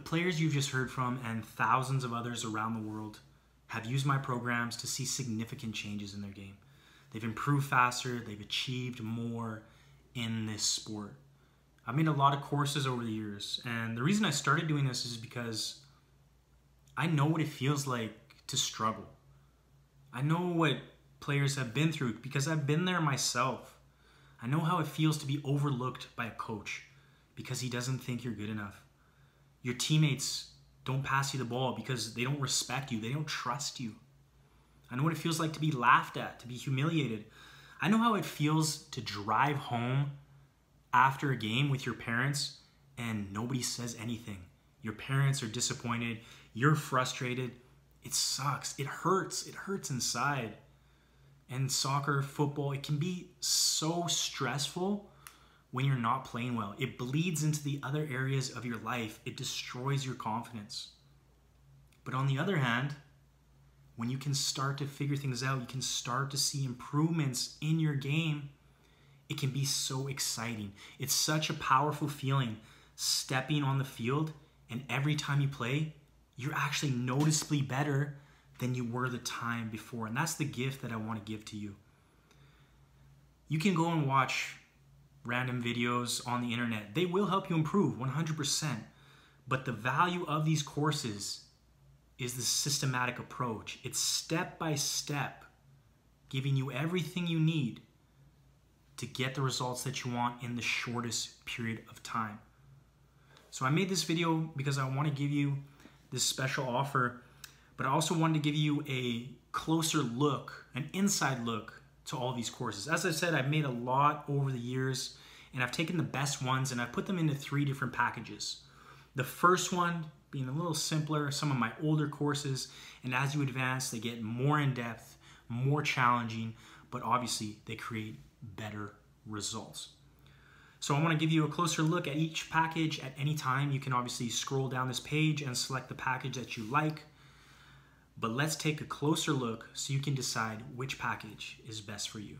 The players you've just heard from and thousands of others around the world have used my programs to see significant changes in their game. They've improved faster, they've achieved more in this sport. I've made a lot of courses over the years, and the reason I started doing this is because I know what it feels like to struggle. I know what players have been through because I've been there myself. I know how it feels to be overlooked by a coach because he doesn't think you're good enough. Your teammates don't pass you the ball because they don't respect you, they don't trust you. I know what it feels like to be laughed at, to be humiliated. I know how it feels to drive home after a game with your parents and nobody says anything. Your parents are disappointed, you're frustrated. It sucks. It hurts. It hurts inside. And soccer, football, it can be so stressful when you're not playing well. It bleeds into the other areas of your life, it destroys your confidence. But on the other hand, when you can start to figure things out, you can start to see improvements in your game, it can be so exciting. It's such a powerful feeling stepping on the field, and every time you play, you're actually noticeably better than you were the time before. And that's the gift that I want to give to you. You can go and watch random videos on the internet. They will help you improve 100%. But the value of these courses is the systematic approach. It's step by step, giving you everything you need to get the results that you want in the shortest period of time. So I made this video because I want to give you this special offer, but I also wanted to give you a closer look, an inside look to all these courses. As I said, I've made a lot over the years and I've taken the best ones and I've put them into three different packages. The first one being a little simpler, some of my older courses, and as you advance, they get more in depth, more challenging, but obviously they create better results. So I want to give you a closer look at each package at any time. You can obviously scroll down this page and select the package that you like. But let's take a closer look so you can decide which package is best for you.